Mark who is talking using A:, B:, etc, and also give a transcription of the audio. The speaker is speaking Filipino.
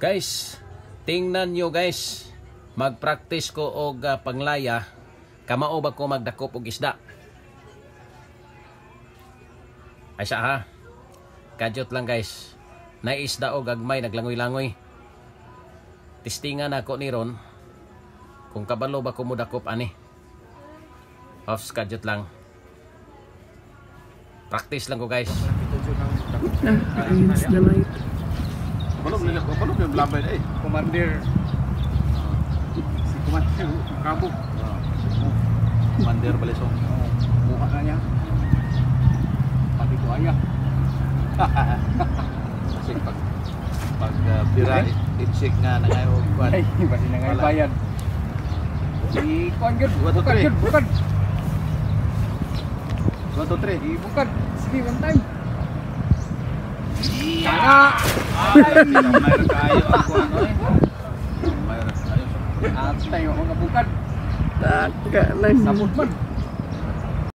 A: Guys, tingnan nyo guys. Mag-practice ko og uh, panglaya. Kamao ba ko magdakop og isda? Ay siya ha. Kadyot lang guys. Naisda og gagmay naglangoy-langoy. Tistingan ako ni Ron. Kung kabalo ba ko mo dakop ani. Off kadyot lang. Practice lang ko guys.
B: Ah, against the light.
C: belum belum belum belum lambat eh?
D: Komandir. Si
C: komandir kabu
D: balesong mukanya oh, pati eh? Bukan ayah. Bukan
C: bukan di
D: bukan. Yun bukan bukan one time. Tanga!
C: Ay, mayroon eh. Mayroon kayo.
D: At tayo ako nga bukan
B: Taka lang.
D: Sabot man